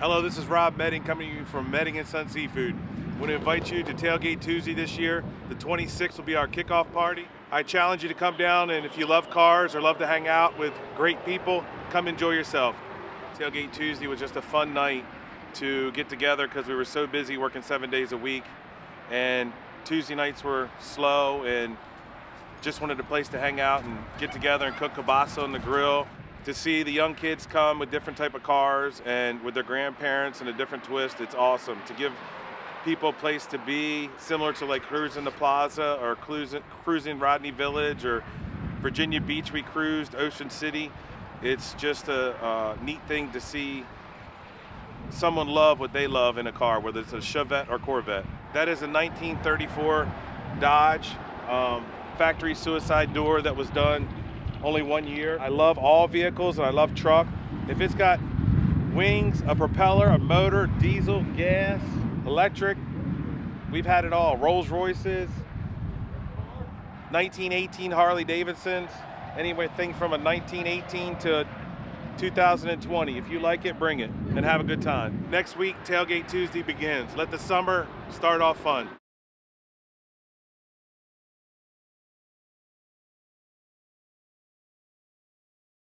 Hello, this is Rob Meding coming to you from Meding and Son Seafood. I want to invite you to Tailgate Tuesday this year. The 26th will be our kickoff party. I challenge you to come down and if you love cars or love to hang out with great people, come enjoy yourself. Tailgate Tuesday was just a fun night to get together because we were so busy working seven days a week and Tuesday nights were slow and just wanted a place to hang out and get together and cook kielbasa on the grill to see the young kids come with different type of cars and with their grandparents and a different twist it's awesome. To give people a place to be similar to like cruising the plaza or cruising, cruising rodney village or virginia beach we cruised ocean city. It's just a, a neat thing to see someone love what they love in a car whether it's a chevette or corvette. That is a 1934 dodge um, factory suicide door that was done only one year. I love all vehicles and I love truck. If it's got wings, a propeller, a motor, diesel, gas, electric, we've had it all. Rolls Royces, 1918 Harley Davidsons, anything from a 1918 to 2020. If you like it, bring it and have a good time. Next week, Tailgate Tuesday begins. Let the summer start off fun.